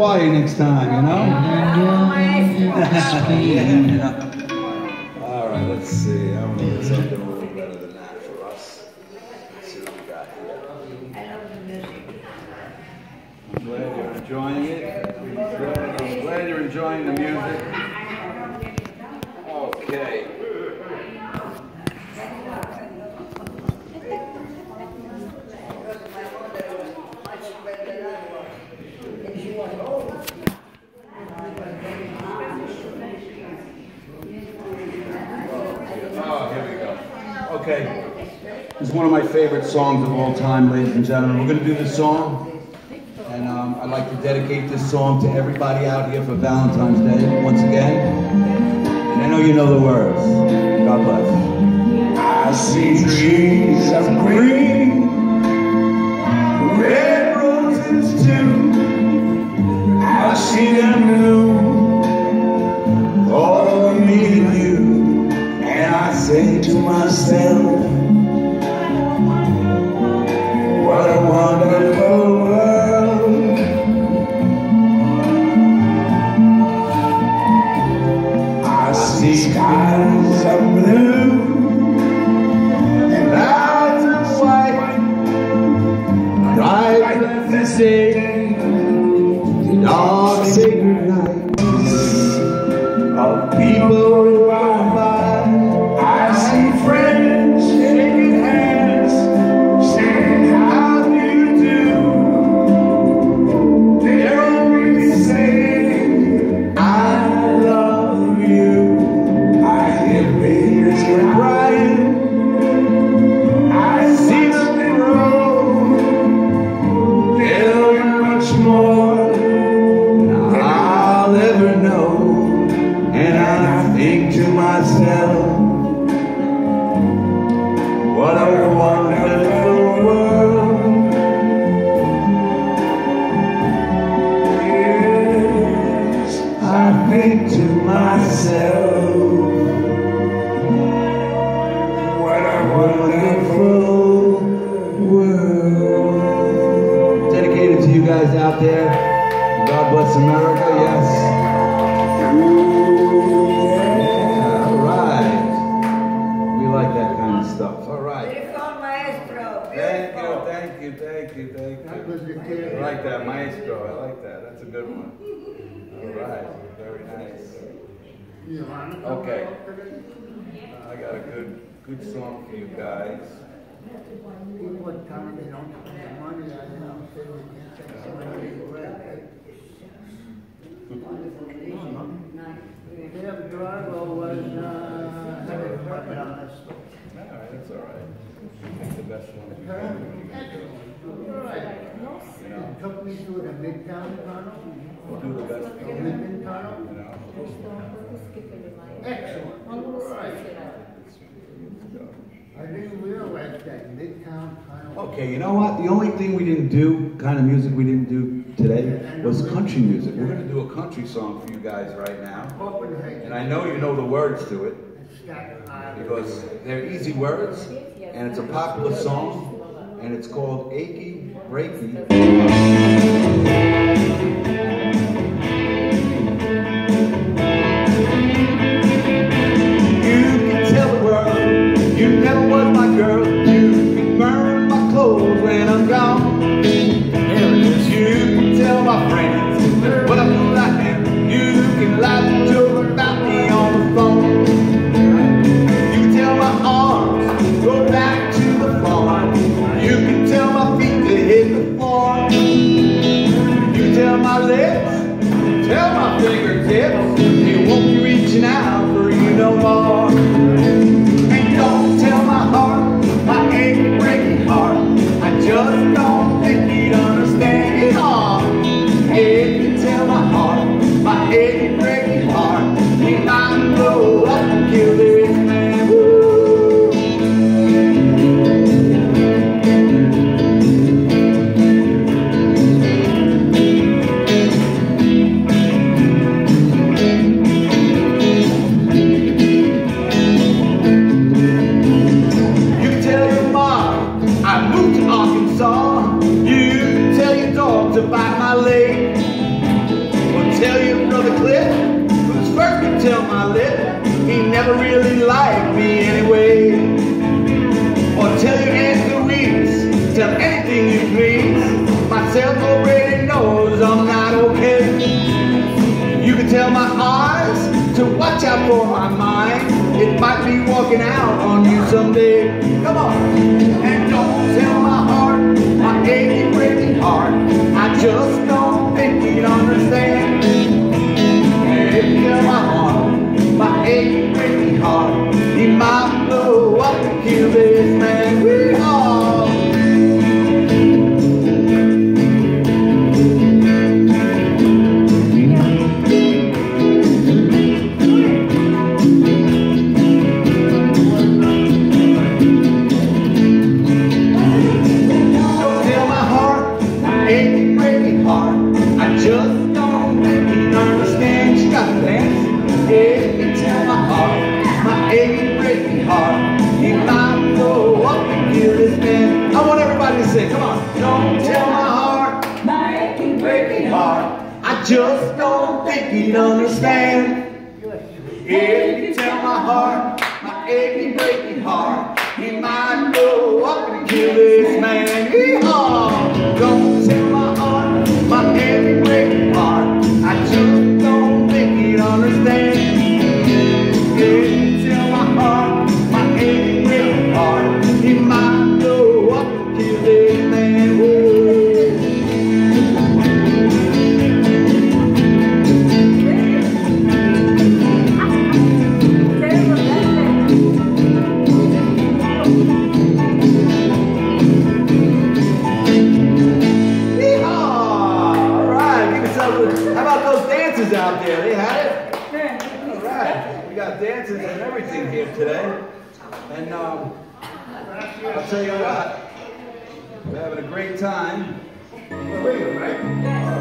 Hawaii next time, you know? All right, let's see. I want to get something a little better than that for us. Let's see what we got here. I'm glad you're enjoying it. I'm glad you're enjoying the music. Okay. Oh, here we go. Okay. Is one of my favorite songs of all time, ladies and gentlemen. We're going to do this song, and um, I'd like to dedicate this song to everybody out here for Valentine's Day once again. And I know you know the words. God bless. I see trees of green, you, thank you, thank you. I like that, maestro. I like that. That's a good one. All right, very nice. Okay. I got a good, good song for you guys. People are telling me don't the money, I don't say we can't take some money away. Their driver was, that's all right. You know. You Midtown. Okay, you know what? The only thing we didn't do, kind of music we didn't do today, was country music. We're gonna do a country song for you guys right now. And I know you know the words to it. Because they're easy words, and it's a popular song, and it's called Achy Breaky. Tell my fingertips, Myself already knows I'm not okay. You can tell my eyes to watch out for my mind. It might be walking out on you someday. Come on. And don't tell want everybody to sing. Come on. Don't tell my heart, My aching, breaking heart. I just don't think he'd understand. If you tell my heart, my aching, breaking heart, he might go up and kill this man. Yeehaw! Everything here today. And um, I'll tell you what, we're having a great time. We're right?